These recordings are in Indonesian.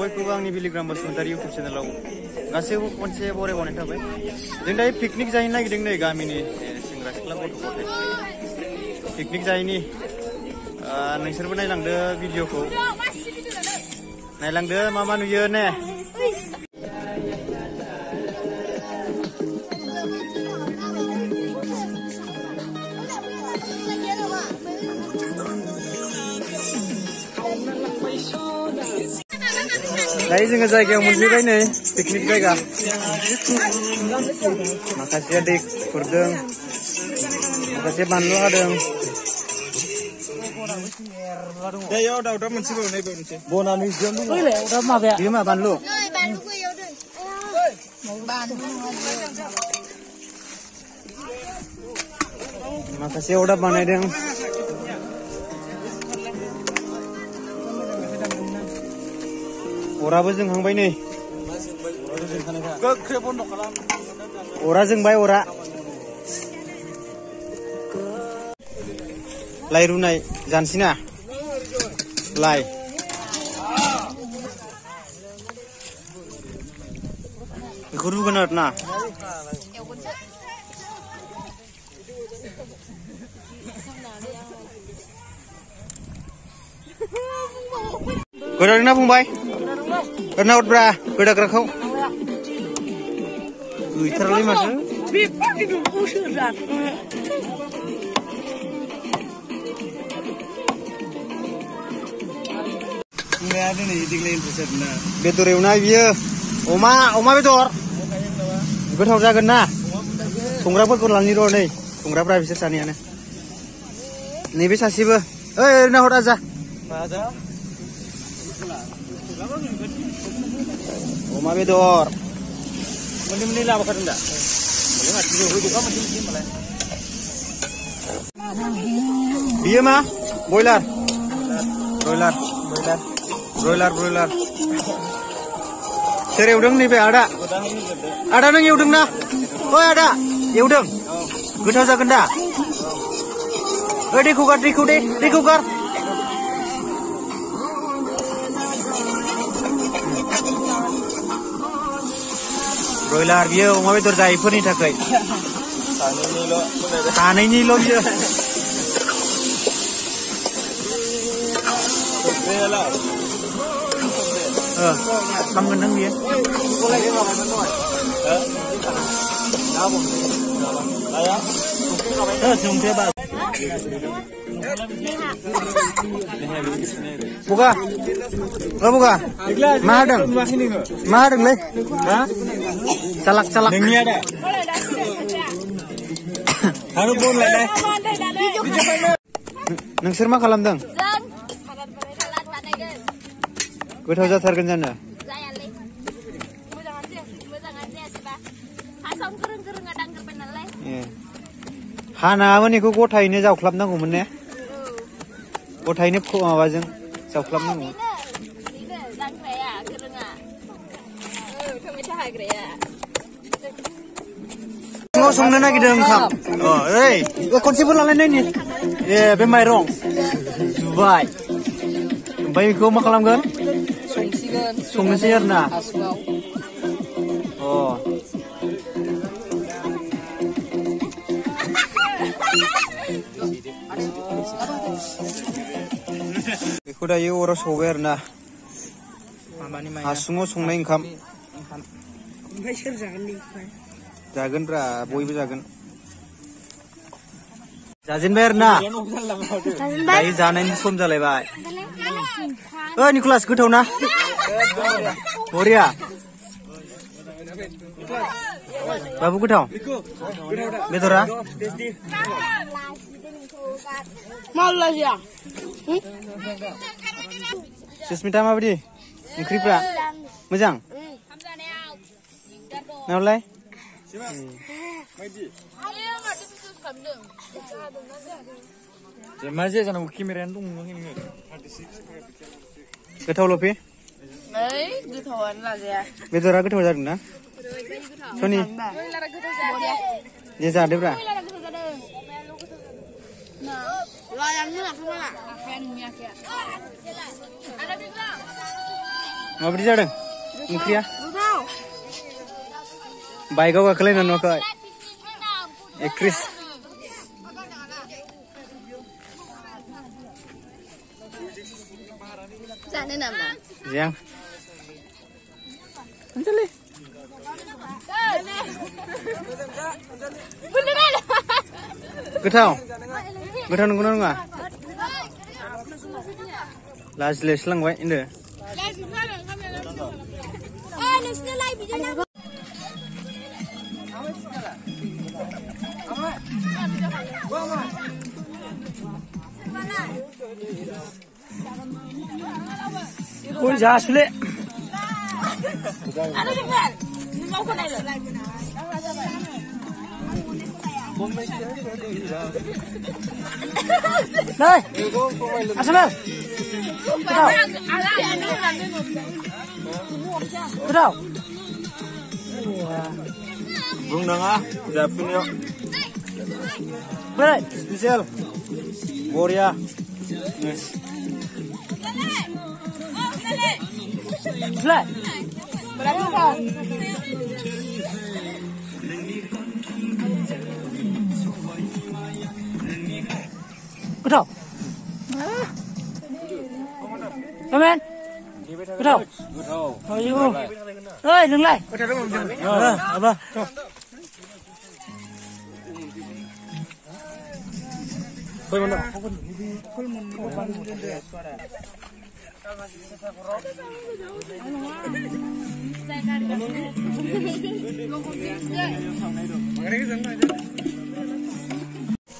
बयखौबो आंनि बिलिग्राम बसुमतारी इउटुब चेनेलाव गासैबो खनसे बरायबावनाय थाबाय जों दायो पिकनिक जाहैनो नागिरदों नै गामिनि सेंग्रा सिख्ला गथ' गथाय पिकनिक जाहैनि नोंसोरबो नायलांदो भिडिअखौ नायलांदो मा मा नुयो ने। दायो जोङो जायगायाव मोनफैबाय नै पिकनिक जायगा माखासेया दै खुरदों माखासे बानलु हादों बेयाव दाउदा मोनसे बाव नैबे मोनसे बनानै दा माबाया बियो मा बानलु Ơi, bạn lúc yêu đừng. Bạn माखासे अर्डार बानायदों अराबो जोंहांबाय नै गोख्रै बन्द' खालाम अरा जोंबाय अरा लाइ रुनाय जानोसैना लाइ बेखौ रुगोन आरो ना गोदादोंना फंबाय Kenapa bra? Gede gerak kau? Wih, terlalu mas. Eh? Nggak ada nih, tinggal interset nah. Betul reuna iya. Oma, oma betul. Ikut harus jaga nah. Sungra pun kurang nih nih. Sungra apa bisa sani aneh. Nih bisa sih. Eh, nah udah aja. Ada. Uma bedor. Mending-mending lah bakal rendah. Boleh nggak tidur juga mending-mending malah. Dia mah boiler. Boiler, boiler, boiler, boiler. Seri udang nih be ada. Ada nang udang na? Oh ada. Ya udang. Oh. Gede aja genda. Eh oh. dikugar, dikugar, dikugar. ब्रयलार बियो अमा बेदर जायैफोरनि थाखाय सानैनिल' सानैनिल' बियो बेलाय ओ खामगोन नों बियो लाया ओ संख्रिया बा बुगा ओ बुगा चलक चलक। ini ada harus boleh नों सोर मा खालामदों गोथाव जाथारगोन जानो हानाबो नैखौ गथायैनो जावख्लाबनांगौमोन ने? माबाजों सिङाव संनो नागिरदों ओंखाम अ ओइ खनसेबो लालायनायनि ए बे माइरं जुबाय ओमफ्राय बेखौ मा खालामगोन संनोसै आरो ना अ बेखौ दायो अराव सौबाय आरो ना माबानि माइ हासुङाव संनाय ओंखाम ओमफ्राय सोर जागोन बेखौहाय जागोनब्रा बयबो जागोन जाजेनबाय आरो ना दायो जानायनि सम जालायबाय ओ निकलास गोथाव ना बरिया बाबु गोथाव बेदरा मावला ya सुस्मिता माबायदि ओंख्रिफ्रा मोजां नावलाय मा जे जानांगौ केमेरायानो दं नोङो गोथाव लफि नै गोथावानो लाजाया बेदरा गोथाव जादों ना सनि दे जादोब्रा लायानो होनाखै माला आखाया नुयाखै माबायदि जादों ओंख्रिया Goथाव. बाइकआव गाखोलायना नुवाखै एक्ट्रिस जानो नामा Yang. Anjali. beneran Goथाव गोथाव नंगौना नङा लाजिलायसो लांबाय होनदो Giá xuống lệ. Ano dengan? Mau ko na Play. Special. Korea. Yes. Play. Good job. Come in. Good job. Good job. How are you? Hey, đứng lại. Ờ, ờ. apa? फैमोन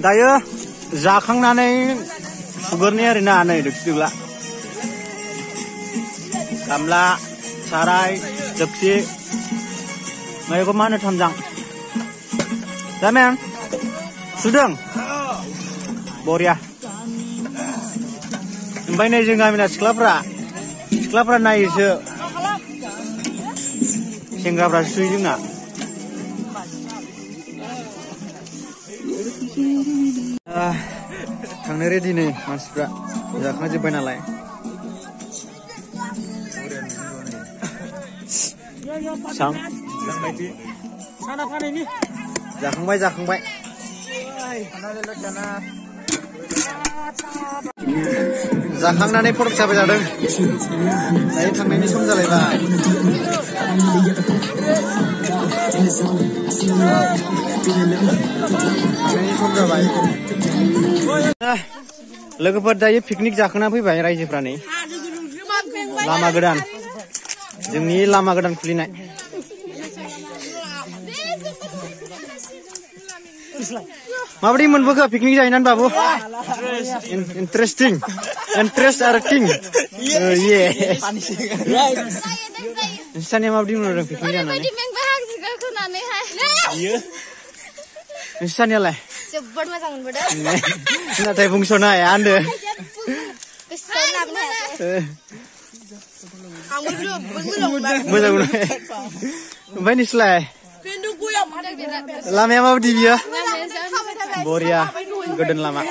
दायो जाखांनानै सुगोरनि आरोना नै दोगला गामला साराय दोबसि मैगं मा होनो थामजां जामेन सुदों बरिया ओमफ्राय नै जों गामिना सिख्लाफ्रा सिख्लाफ्रा नायोसो सेंग्राफ्रा सुयो जोंना Ah, थांनो रेडि नै मानसिफ्रा जाखांजोब्बाय नालाय सां जाखांबाय जाखांबाय जाखांनानै फटक जाबाय जादों। दायो थांनायनि सम जालायबाय। लोगोफोर दायो पिकनिक जाखांना फैबाय रायजोफ्रा नै लामा गोदान। जोंनि लामा गोदान खुलिनाय। माबायदि मोनबोखो पिकनिक जाहैनानै बाबु इन्टारेस्टिं इन्टारेस्ट आरो किं ये नोंसानिया माबायदि मोनदों पिकनिक जानानै ओरैबायदि मेंबाय हांसोखौ खोनानैहाय नोंसानियालाय जोबोद मोजां मोनबोदों नाथाय बुंस'नो हाया होनदो गोसोआव लाबोनो हायाखै Ang gusto, gusto mo ba? मोजां मोनो ओमफ्राय नोंसोरलाय Pindu ko yung लामाया माबायदि बियो Boria Gudun Lama.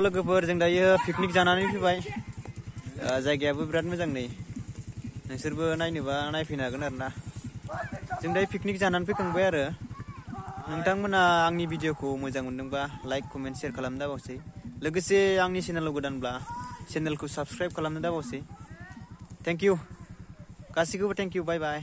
स' लोगोफोर जों दायो पिकनिक जानानै फैबाय जायगायाबो बिराद मोजां नै नोंसोरबो नायनोबा नायफैनो हागोन आरो ना जों दायो पिकनिक जानानै फैखांबाय आरो नोंथांमोना आंनि भिडिअखौ मोजां मोनदोंबा लाइक कमेन्ट शेयार खालामनो दाबावसै लोगोसे आंनि चेनेलाव गोदानब्ला चेनेलखौ साबस्क्राइब खालामनो दाबावसै थेंक इउ गासैखौबो थेंक इउ बाय बाय